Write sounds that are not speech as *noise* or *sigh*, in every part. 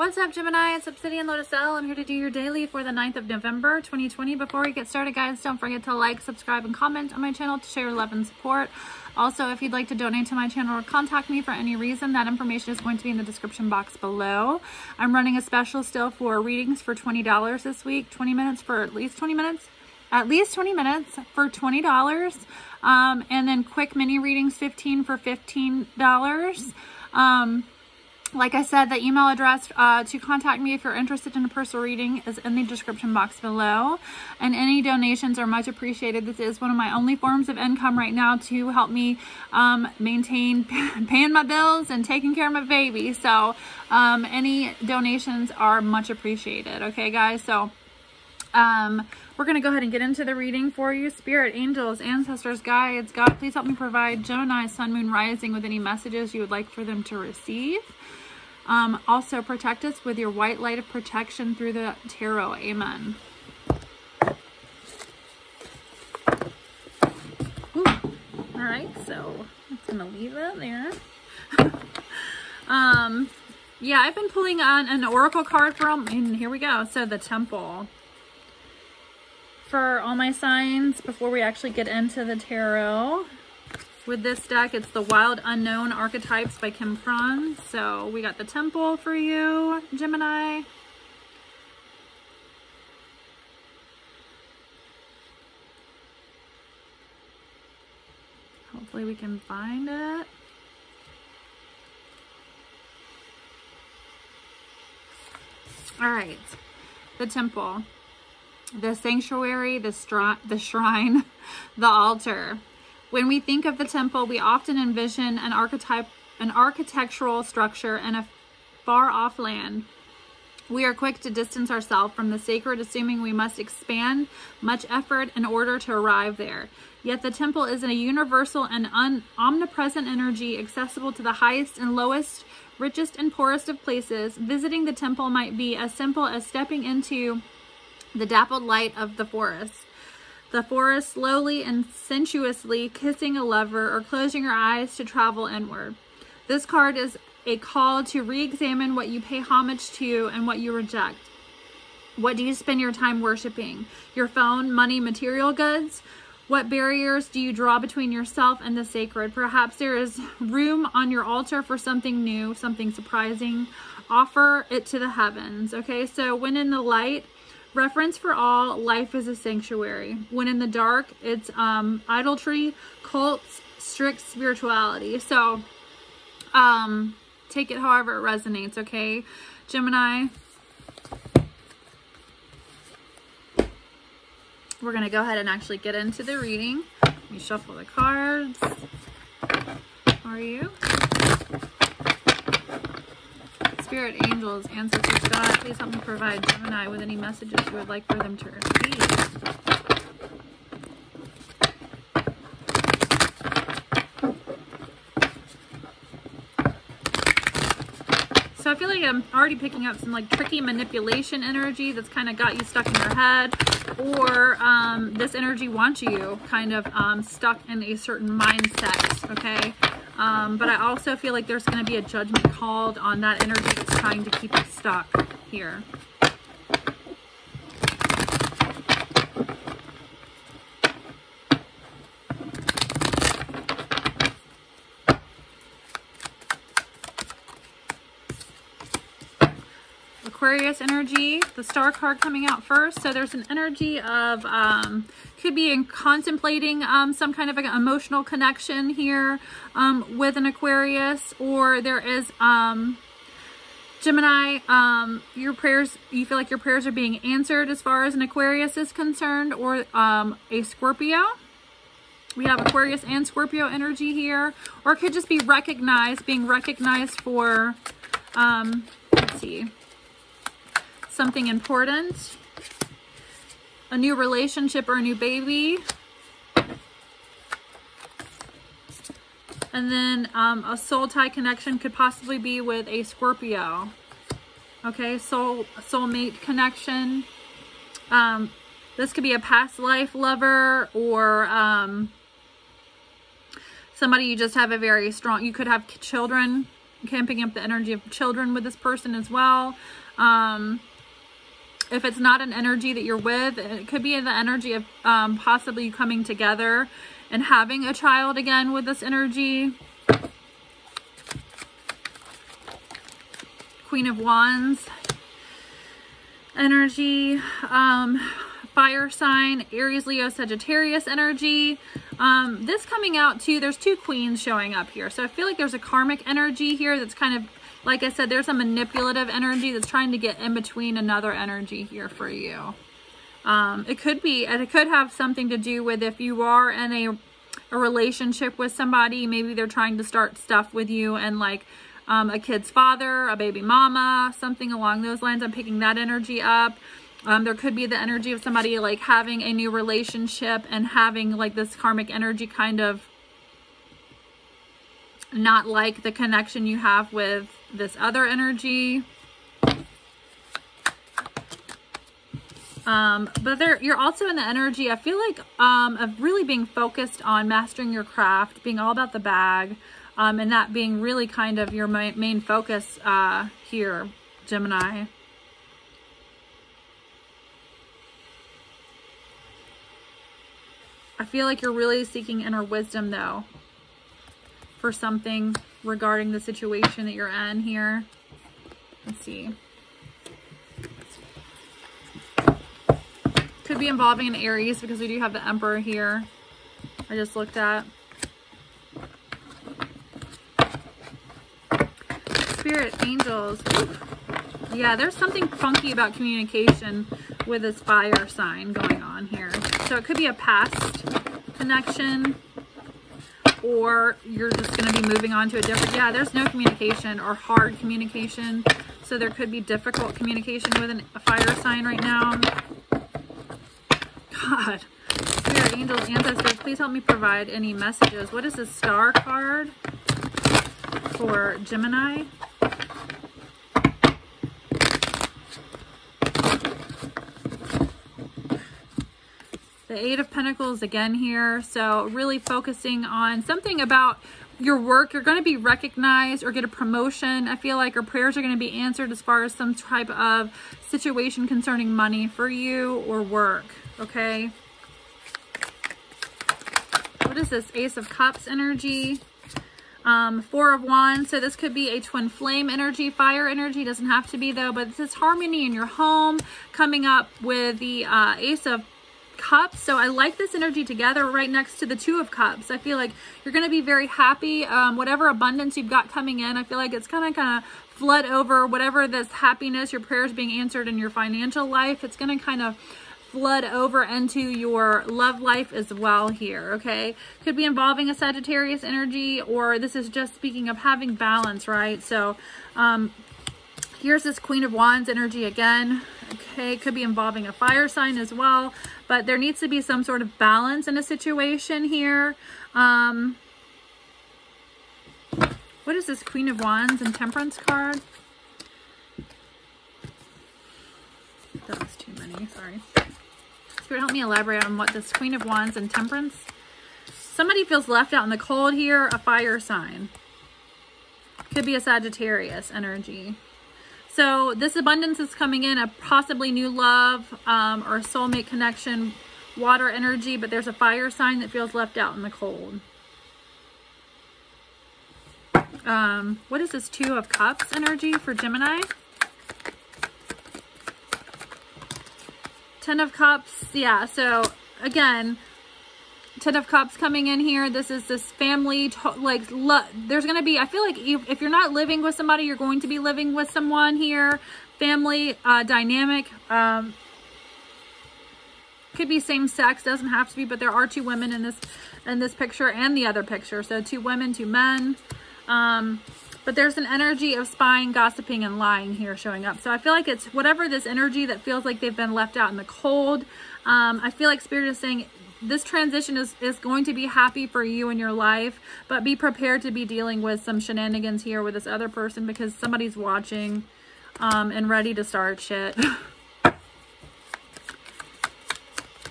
What's up, Gemini? It's Obsidian Lotus L. I'm here to do your daily for the 9th of November, 2020. Before we get started, guys, don't forget to like, subscribe, and comment on my channel to share love and support. Also, if you'd like to donate to my channel or contact me for any reason, that information is going to be in the description box below. I'm running a special still for readings for $20 this week, 20 minutes for at least 20 minutes at least 20 minutes for $20. Um, and then quick mini readings, 15 for $15. Um, like I said, the email address uh, to contact me if you're interested in a personal reading is in the description box below. And any donations are much appreciated. This is one of my only forms of income right now to help me um, maintain *laughs* paying my bills and taking care of my baby. So um, any donations are much appreciated. Okay, guys? So um, we're going to go ahead and get into the reading for you. Spirit, angels, ancestors, guides, God, please help me provide Gemini, Sun, Moon, Rising with any messages you would like for them to receive. Um, also, protect us with your white light of protection through the tarot. Amen. Ooh. All right, so I'm going to leave that there. *laughs* um, yeah, I've been pulling on an oracle card for, and here we go. So the temple for all my signs before we actually get into the tarot. With this deck, it's the Wild Unknown Archetypes by Kim Krans. So we got the Temple for you, Gemini. Hopefully we can find it. All right, the Temple the sanctuary, the, the shrine, *laughs* the altar. When we think of the temple, we often envision an archetype, an architectural structure in a far off land. We are quick to distance ourselves from the sacred, assuming we must expand much effort in order to arrive there. Yet the temple is a universal and omnipresent energy accessible to the highest and lowest, richest and poorest of places. Visiting the temple might be as simple as stepping into the dappled light of the forest. The forest slowly and sensuously kissing a lover or closing your eyes to travel inward. This card is a call to re-examine what you pay homage to and what you reject. What do you spend your time worshiping? Your phone, money, material goods? What barriers do you draw between yourself and the sacred? Perhaps there is room on your altar for something new, something surprising. Offer it to the heavens. Okay, so when in the light, Reference for all, life is a sanctuary. When in the dark, it's um, idolatry, cults, strict spirituality. So, um, take it however it resonates, okay? Gemini. We're going to go ahead and actually get into the reading. Let me shuffle the cards. Are you? Spirit, angels, ancestors, God, please help me provide Gemini with any messages you would like for them to receive. So I feel like I'm already picking up some like tricky manipulation energy that's kind of got you stuck in your head or um, this energy wants you kind of um, stuck in a certain mindset, okay? Um, but I also feel like there's going to be a judgment called on that energy that's trying to keep you stuck here. Aquarius energy, the star card coming out first. So there's an energy of, um, could be in contemplating um, some kind of an emotional connection here um, with an Aquarius, or there is um, Gemini, um, your prayers, you feel like your prayers are being answered as far as an Aquarius is concerned, or um, a Scorpio. We have Aquarius and Scorpio energy here, or it could just be recognized, being recognized for, um, let's see, something important, a new relationship or a new baby. And then um, a soul tie connection could possibly be with a Scorpio. Okay, soul soulmate connection. Um, this could be a past life lover or um, somebody you just have a very strong, you could have children camping up the energy of children with this person as well. Um, if it's not an energy that you're with, it could be the energy of um, possibly coming together and having a child again with this energy. Queen of Wands energy. Um, fire sign, Aries, Leo, Sagittarius energy. Um, this coming out too, there's two queens showing up here. So I feel like there's a karmic energy here that's kind of, like I said, there's a manipulative energy that's trying to get in between another energy here for you. Um, it could be, and it could have something to do with if you are in a, a relationship with somebody, maybe they're trying to start stuff with you and like um, a kid's father, a baby mama, something along those lines. I'm picking that energy up. Um, there could be the energy of somebody like having a new relationship and having like this karmic energy kind of not like the connection you have with this other energy. Um, but there, you're also in the energy, I feel like, um, of really being focused on mastering your craft, being all about the bag, um, and that being really kind of your main focus uh, here, Gemini. I feel like you're really seeking inner wisdom though for something regarding the situation that you're in here. Let's see. Could be involving an Aries because we do have the Emperor here. I just looked at. Spirit, angels. Yeah, there's something funky about communication with this fire sign going on here. So it could be a past connection or you're just going to be moving on to a different, yeah, there's no communication or hard communication. So there could be difficult communication with an, a fire sign right now. God, spirit, angels, ancestors, please help me provide any messages. What is this star card for Gemini? The Eight of Pentacles again here. So really focusing on something about your work. You're going to be recognized or get a promotion. I feel like your prayers are going to be answered as far as some type of situation concerning money for you or work. Okay. What is this? Ace of Cups energy. Um, four of Wands. So this could be a twin flame energy, fire energy. Doesn't have to be though, but this is harmony in your home coming up with the uh, Ace of cups. So i like this energy together right next to the two of cups. I feel like you're going to be very happy um, whatever abundance you've got coming in. I feel like it's kind of kind of flood over whatever this happiness your prayers being answered in your financial life. It's going to kind of flood over into your love life as well here okay? Could be involving a sagittarius energy or this is just speaking of having balance right? So um here's this queen of wands energy again okay could be involving a fire sign as well but there needs to be some sort of balance in a situation here. Um, what is this Queen of Wands and Temperance card? That was too many, sorry. Spirit, help me elaborate on what this Queen of Wands and Temperance. Somebody feels left out in the cold here, a fire sign. Could be a Sagittarius energy. So this abundance is coming in, a possibly new love um, or a soulmate connection, water energy, but there's a fire sign that feels left out in the cold. Um, what is this Two of Cups energy for Gemini? Ten of Cups, yeah, so again, Ten of Cups coming in here. This is this family, like, there's going to be, I feel like if, if, you're not living with somebody, you're going to be living with someone here. Family uh, dynamic. Um, could be same sex, doesn't have to be, but there are two women in this in this picture and the other picture. So two women, two men. Um, but there's an energy of spying, gossiping, and lying here showing up. So I feel like it's whatever this energy that feels like they've been left out in the cold. Um, I feel like Spirit is saying this transition is, is going to be happy for you in your life, but be prepared to be dealing with some shenanigans here with this other person because somebody's watching um, and ready to start shit. *laughs*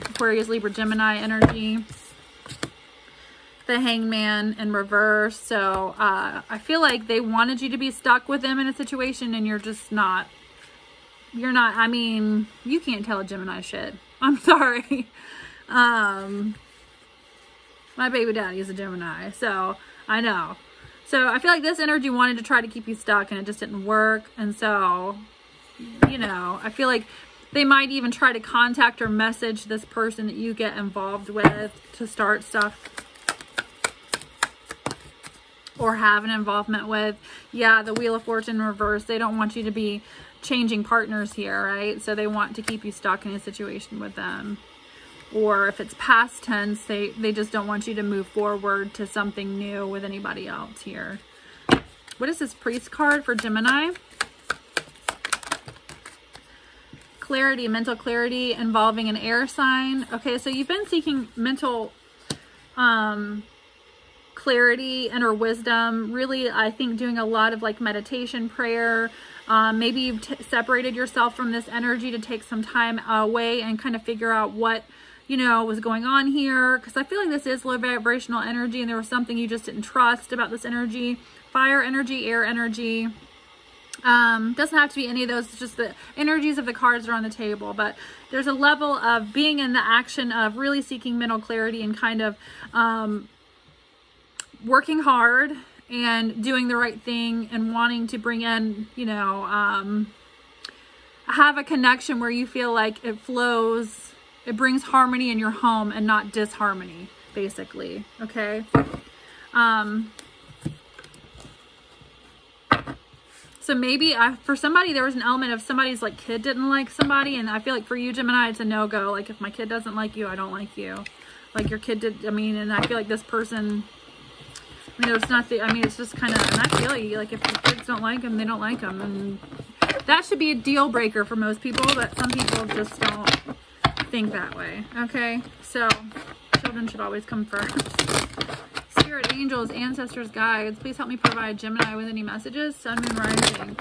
Aquarius, Libra, Gemini energy. the hangman in reverse. So uh, I feel like they wanted you to be stuck with them in a situation and you're just not. You're not, I mean, you can't tell a Gemini shit. *laughs* I'm sorry. Um, my baby daddy is a Gemini, so I know. So I feel like this energy wanted to try to keep you stuck and it just didn't work. And so, you know, I feel like they might even try to contact or message this person that you get involved with to start stuff or have an involvement with. Yeah, the Wheel of Fortune reverse. They don't want you to be changing partners here, right? So they want to keep you stuck in a situation with them. Or if it's past tense, they, they just don't want you to move forward to something new with anybody else here. What is this priest card for Gemini? Clarity, mental clarity involving an air sign. Okay, so you've been seeking mental um, clarity, inner wisdom, really, I think doing a lot of like meditation, prayer, um, maybe you've separated yourself from this energy to take some time away and kind of figure out what, you know, was going on here. Because I feel like this is low vibrational energy and there was something you just didn't trust about this energy. Fire energy, air energy. Um, doesn't have to be any of those. It's just the energies of the cards are on the table. But there's a level of being in the action of really seeking mental clarity and kind of um, working hard and doing the right thing and wanting to bring in, you know, um, have a connection where you feel like it flows, it brings harmony in your home and not disharmony, basically. Okay. Um, so maybe I, for somebody, there was an element of somebody's like kid didn't like somebody. And I feel like for you, Gemini, it's a no-go. Like if my kid doesn't like you, I don't like you. Like your kid did, I mean, and I feel like this person I mean, it's not the, I mean, it's just kind of, and I feel like if the kids don't like them, they don't like them. And that should be a deal breaker for most people, but some people just don't think that way. Okay. So children should always come first. Spirit, angels, ancestors, guides, please help me provide Gemini with any messages. Sun, moon, rising.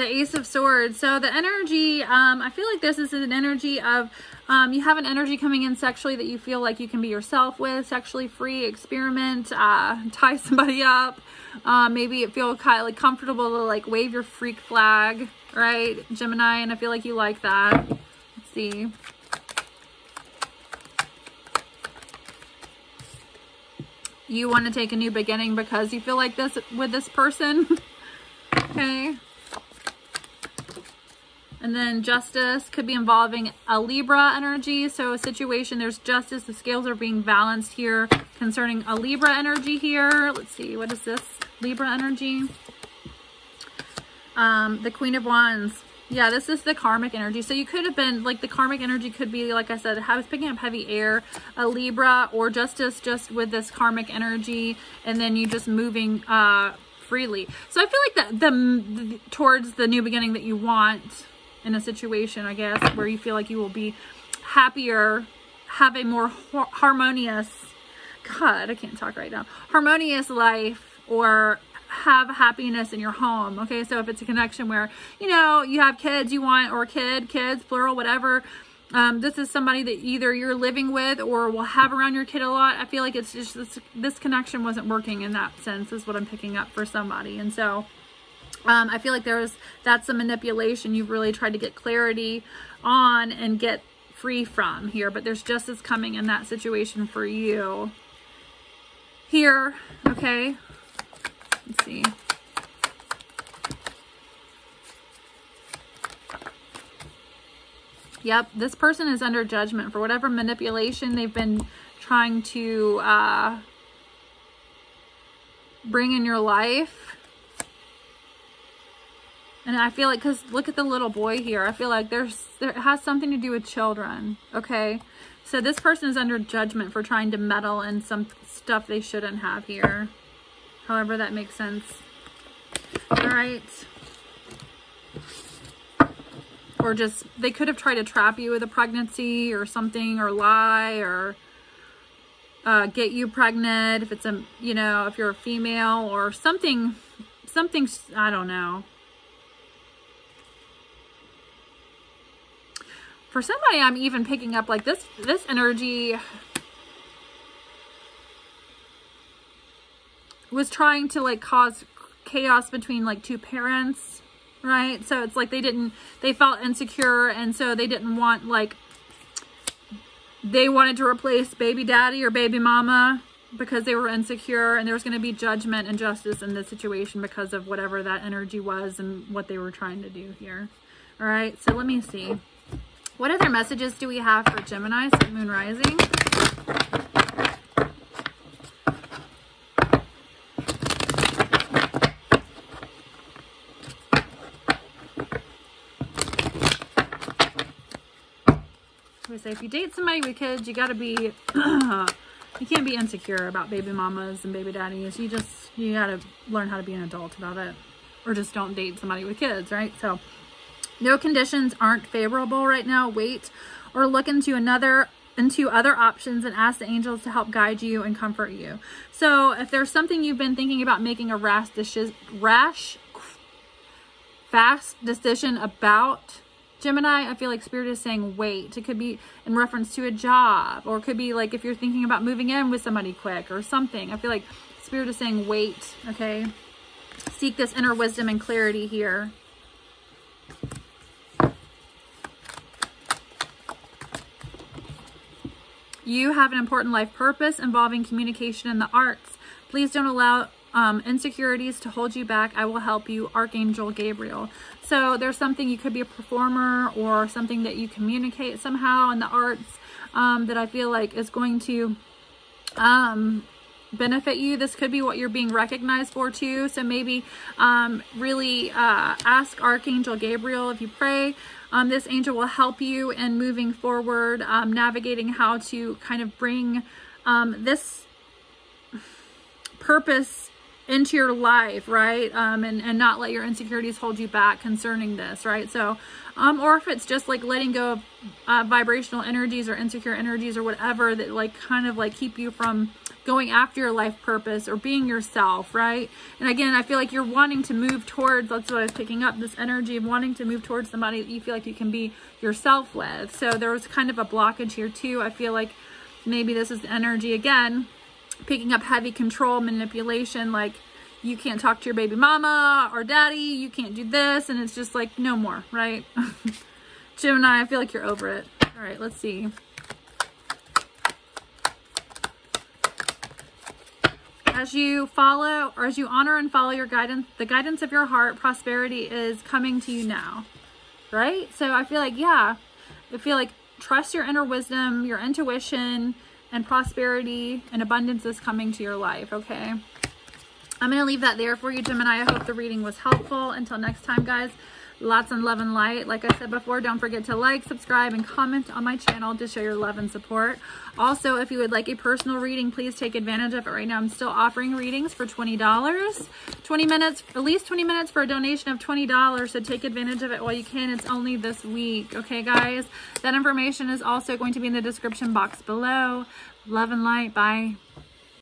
the Ace of Swords. So the energy, um, I feel like this is an energy of, um, you have an energy coming in sexually that you feel like you can be yourself with, sexually free, experiment, uh, *laughs* tie somebody up. Uh, maybe it feel kind of like comfortable to like wave your freak flag, right? Gemini, and I feel like you like that. Let's see. You want to take a new beginning because you feel like this with this person. *laughs* okay. And then justice could be involving a Libra energy. So a situation, there's justice. The scales are being balanced here concerning a Libra energy here. Let's see, what is this? Libra energy. Um, the Queen of Wands. Yeah, this is the karmic energy. So you could have been, like the karmic energy could be, like I said, I was picking up heavy air, a Libra, or justice just with this karmic energy. And then you just moving uh, freely. So I feel like that the, the towards the new beginning that you want in a situation, I guess, where you feel like you will be happier, have a more harmonious, God, I can't talk right now, harmonious life or have happiness in your home. Okay, so if it's a connection where, you know, you have kids you want, or kid, kids, plural, whatever, um, this is somebody that either you're living with or will have around your kid a lot. I feel like it's just this, this connection wasn't working in that sense is what I'm picking up for somebody. And so um, I feel like there's that's a manipulation you've really tried to get clarity on and get free from here, but there's justice coming in that situation for you. Here, okay, let's see. Yep, this person is under judgment for whatever manipulation they've been trying to uh, bring in your life and I feel like, because look at the little boy here. I feel like there's there has something to do with children, okay? So this person is under judgment for trying to meddle in some stuff they shouldn't have here. However that makes sense. All right. Or just, they could have tried to trap you with a pregnancy or something, or lie, or uh, get you pregnant if it's a, you know, if you're a female or something something, I don't know. For somebody, I'm even picking up like this, this energy was trying to like cause chaos between like two parents, right? So it's like they didn't, they felt insecure and so they didn't want like, they wanted to replace baby daddy or baby mama because they were insecure and there was going to be judgment and justice in this situation because of whatever that energy was and what they were trying to do here. All right, so let me see. What other messages do we have for Gemini, Sun, Moon, Rising? We say if you date somebody with kids, you got to be *clears throat* you can't be insecure about baby mamas and baby daddies. You just, you gotta learn how to be an adult about it. Or just don't date somebody with kids, right? So, no conditions aren't favorable right now. Wait or look into another into other options and ask the angels to help guide you and comfort you. So if there's something you've been thinking about making a rash, rash fast decision about, Gemini, I feel like Spirit is saying wait. It could be in reference to a job, or it could be like if you're thinking about moving in with somebody quick or something. I feel like Spirit is saying wait, okay? Seek this inner wisdom and clarity here. You have an important life purpose involving communication and the arts. Please don't allow um, insecurities to hold you back, I will help you, Archangel Gabriel. So there's something you could be a performer or something that you communicate somehow in the arts um, that I feel like is going to um, benefit you. This could be what you're being recognized for too. So maybe um, really uh, ask Archangel Gabriel if you pray. Um, this angel will help you in moving forward, um, navigating how to kind of bring um, this purpose into your life, right? Um, and, and not let your insecurities hold you back concerning this, right? So, um, or if it's just like letting go of uh, vibrational energies or insecure energies or whatever that like kind of like keep you from going after your life purpose or being yourself, right? And again, I feel like you're wanting to move towards, that's what I was picking up, this energy of wanting to move towards somebody that you feel like you can be yourself with. So there was kind of a blockage here too. I feel like maybe this is the energy again picking up heavy control, manipulation, like you can't talk to your baby mama or daddy, you can't do this, and it's just like, no more, right? *laughs* Gemini, I feel like you're over it. All right, let's see. As you follow, or as you honor and follow your guidance, the guidance of your heart, prosperity is coming to you now, right? So I feel like, yeah, I feel like trust your inner wisdom, your intuition, and prosperity and abundance is coming to your life, okay? I'm going to leave that there for you, Gemini. I hope the reading was helpful. Until next time, guys, lots of love and light. Like I said before, don't forget to like, subscribe, and comment on my channel to show your love and support. Also, if you would like a personal reading, please take advantage of it right now. I'm still offering readings for $20. 20 minutes, at least 20 minutes for a donation of $20. So take advantage of it while you can. It's only this week. Okay, guys? That information is also going to be in the description box below. Love and light. Bye.